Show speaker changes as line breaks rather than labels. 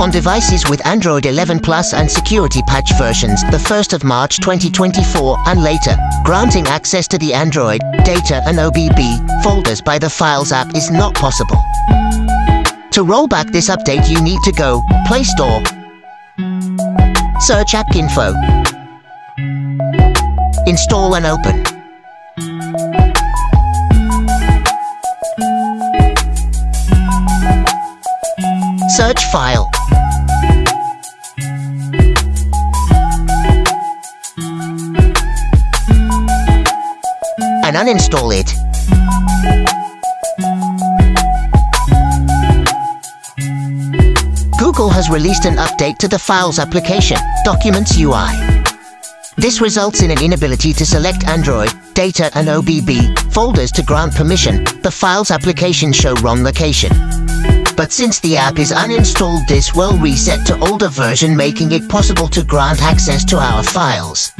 on devices with Android 11 Plus and security patch versions the 1st of March 2024 and later. Granting access to the Android, data and OBB folders by the Files app is not possible. To roll back this update you need to go Play Store, search App Info, install and open. Search file. And uninstall it. Google has released an update to the Files application, Documents UI. This results in an inability to select Android, data and OBB folders to grant permission. The Files application show wrong location. But since the app is uninstalled this will reset to older version making it possible to grant access to our files.